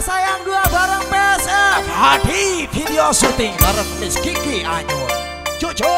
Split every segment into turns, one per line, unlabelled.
sayang dua bareng PSF Hadi video syuting bareng Miss Kiki Anyun Cucu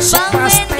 Só faz